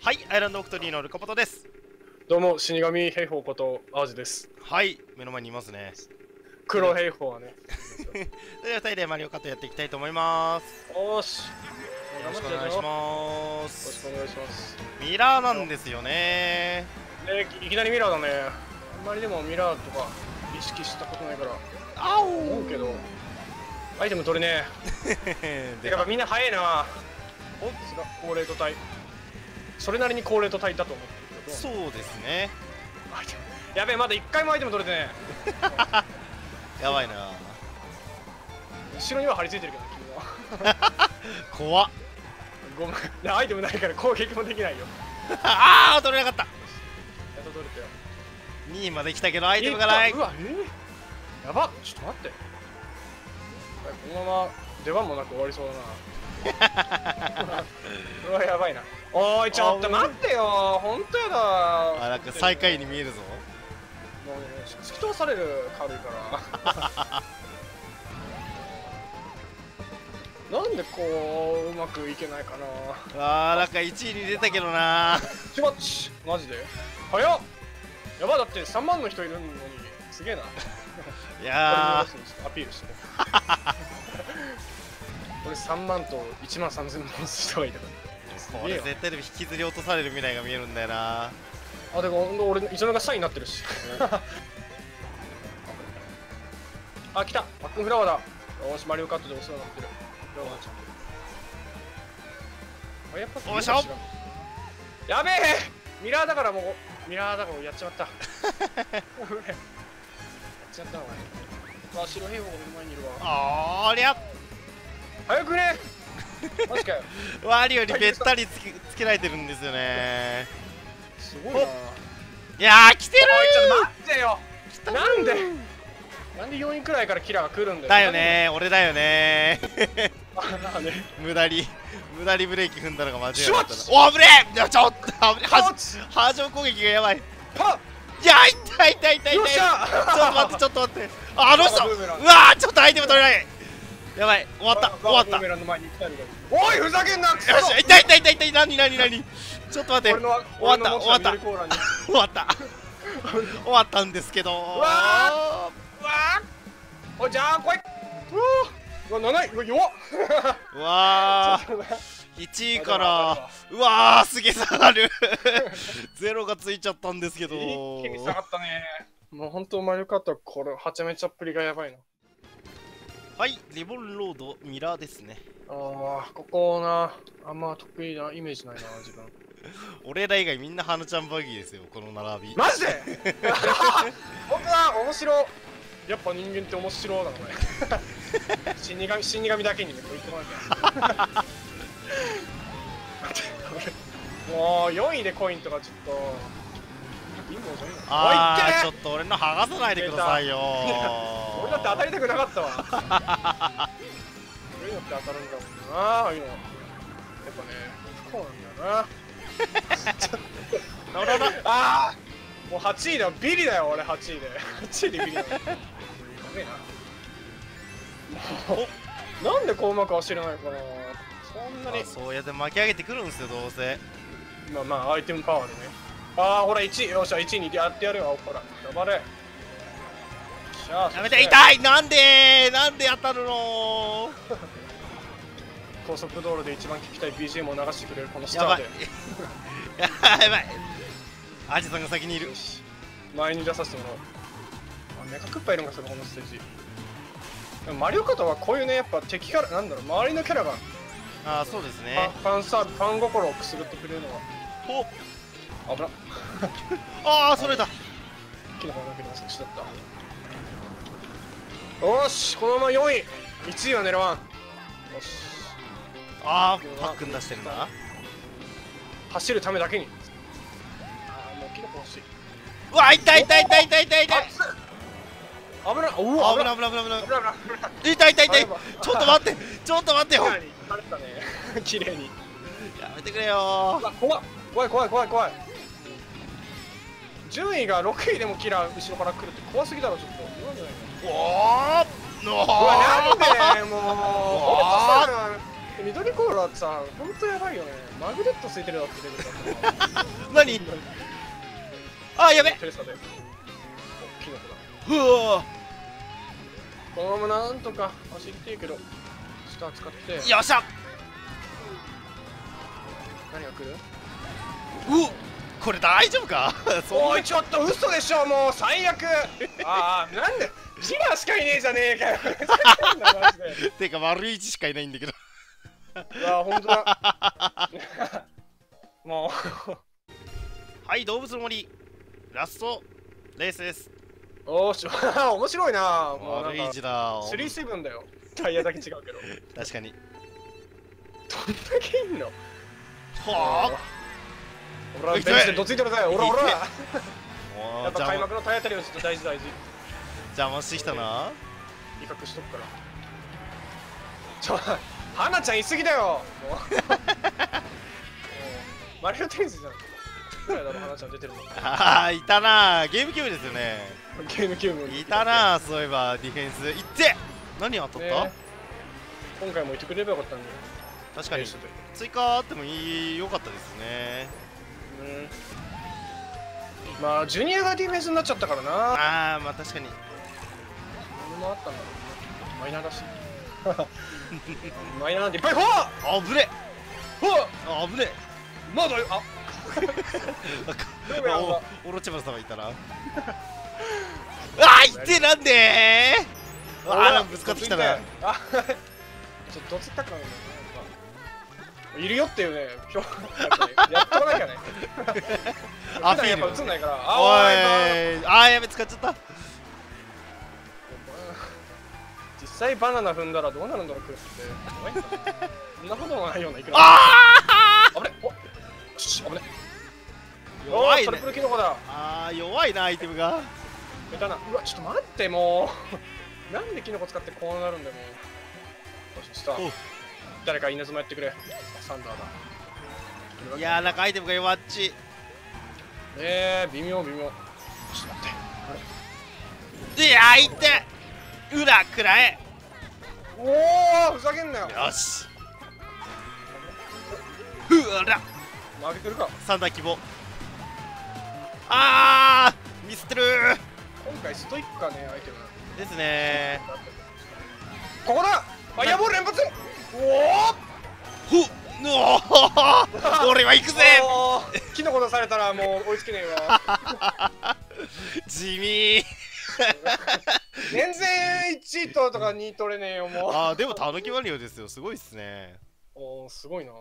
はいアイランドオクトリーのルカポトです。どうも死神兵法こと淡路です。はい目の前にいますね。黒兵法はね。そ れでは2人でマリオカットやっていきたいと思います。よし。よろしくお願いしまよろしすくお願いします。ミラーなんですよね。ねいきなりミラーだね。あんまりでもミラーとか意識したことないから。あ思うけど。アイテム取れね でえやっぱみんな早いな。おさすが高レート隊それなりに高レート隊だと思ってるけど。そうですね。やべえまだ一回もアイテム取れてね やばいな。後ろには張り付いてるけど君は。怖っ。ごめん。ねアイテムないから攻撃もできないよ。ああ取れなかった。やっと取れたよ。2位まで来たけどアイテムがない。うわえー？やばっ。ちょっと待って。このまま出番もなく終わりそうだな。うわやばいなおいちょっと待ってよ。本当やだ。あなんか最下位に見えるぞ。もうね突き通される軽いから。なんでこううまくいけないかな。あーなんか1位に出たけどな。ちまっちマジで。早っ。やばだって3万の人いるのにすげえな。いやアピールして。俺3万と1万3000万す人がいたからこれ絶対でも引きずり落とされる未来が見えるんだよな。あでも俺一応が下位になってるし。あ来た。バックフラワーだ。よしマリオカットでお世話になってる。フラワーちゃん。あやっぱおいしょ。やべえ。ミラーだからもうミラーだからやっちまった。やっちゃったわ俺あ白兵法が目の前にいるわ。あーりゃ。早くねマジかよワリオにべったりつけつけられてるんですよね。すごいな。いやー来てるおいちょっと待ってよ。なんで？なんで4位くらいからキラーが来るんだよ。だよね俺だよね無駄に無駄にブレーキ踏んだのが間違いだったな。お危ねえいやちょっと波状攻撃がやばい。いパや痛い痛い痛いよっし痛いちょっゃと待ってちょっと待って。ああの人うわーちょっとアイテム取れないやばい終わった終わった。おいふざけんなクソ。し痛い痛い痛い痛い何何何？ちょっと待って。終わった終わった。終わった。終わったんですけど。うわうわー。おいじゃあ来い。うわうわ7位。うわ弱っ。うわー。1位から。うわーすげえ下がる。ゼロがついちゃったんですけど。一気に下がったね。もう本当マリオカットはこれはちゃめちゃっぷりがやばいなはいリボンロードミラーですね。あーここなあんま得意なイメージないな自分。俺ら以外みんなハナちゃんバギーですよこの並び。マジで？本当だ面白。やっぱ人間って面白だなこれ。死神死神だけにねこう言ってもらうけもう4位でコインとかちょっと貧乏じゃあーちょっっと俺の剥がさないでくださいよ俺だって当たりたくなかったわ。俺のって当たるんだもんなああいうのやっぱね不幸なんだよな。なるほどああもう8位だ。よビリだよ俺8位で。8位でビリだよ。やべえななんでこううまく走れないの。かなそんなに。あそうやって巻き上げてくるんですよどうせ。まあまあアイテムパワーでね。ああほら1位。よっしゃ1位にやってやるよほら頑張れやめて痛い。なんでなんで当たるの？高速道路で一番聴きたい BGM を流してくれるこのスタやばい。ー でやばい。アジさんが先にいる。前に出させてもらおう。あメカクッパいるんですよこのステージ。マリオカートはこういうねやっぱ敵からなんだろう周りのキャラが。あーそうですね。ンファンサービスファン心をくすぐってくれるのお。は危な。ああそれだ。キノコがけの少しだったよーしこのまま4位。1位は狙わん。よし。ああパックン出してるな走るためだけに。あーもうキノコ欲しい。うわ痛い痛い痛い痛い痛い痛い危ない。危ない危ない。危ない危ない危ない。危ない危ない。痛い痛い痛い。ちょっと待って。ちょっと待ってよ。綺麗に垂れたね。綺麗に。やめてくれよ。怖っ怖い怖い怖い怖い。順位が6位でもキラー後ろから来るって怖すぎだろちょっと今じゃないのおーのうわなんでもうわ本当さ緑コーラってさほんとやばいよねマグネットついてるだってレベルだったな何あやべテレサでおキノコだふわこのままなんとか走りてえけど下使ってよっしゃ何が来るうこれ大丈夫か？そんないおちょっと嘘でしょもう最悪。ああなんでジラしかいねえじゃねえかよ。てか丸一しかいないんだけど。うわほんとだ。もはい動物の森。ラストレースです。うおーし面白いな。もうな悪い字だ。37だよ。タイヤだけ違うけど。確かに。どんだけいんの？は俺はベンチでどついてるぜおらおらやあっぱ開幕の体当たりはちょっと大事大事。邪魔してきたな。威嚇しとくから。ちょ花ちゃんいすぎだよ。マリオテニスじゃん。いくらいだろ花ちゃん出てるの。ああいたな。ゲームキューブですよね。ゲームキューブ。にいたなそういえばディフェンス。いって。何当たった、ね。今回もいてくれればよかったんだよ確かに。追加あってもいい良かったですねうん。まあジュニアがディフェンスになっちゃったからな。ああまあ確かに。何もあったんだろうね。マイナーだし。マイナーなんていっぱいほらあぶねほらあぶねまだよあおわオロチマル様いたな。あいってなんでー。あらぶつかってきたな。あちょっとどつったくなるんだよねやっぱいるよっていうね今日やっとかなきゃね。ア 普段やっぱ映んないからおいあやべ使っちゃった。実際バナナ踏んだらどうなるんだろうクルって。そんなこともないようないくらあ危ね。おし危ね。ー弱いね。トリプルキノコだ。あー弱いなアイテムが。下手な。うわちょっと待ってもう。なんでキノコ使ってこうなるんだよもう。よしさお誰か稲妻やってくれ。サンダーだ。いやーなんかアイテムが弱っち。えー、微妙微妙。ちょっと待って。いやーいって裏くらえ。おおふざけんなよ。よし。うら。負けてるか。三大希望。あーミスってる。今回ストイックかねアイテム。ですねここだ。ファイアボールれたらもう追いつけねえわ。地味。全然1頭とか2取れねえよもう。ああでもたぬきマリオですよ。すごいっすね。おおすごいな。